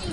Go!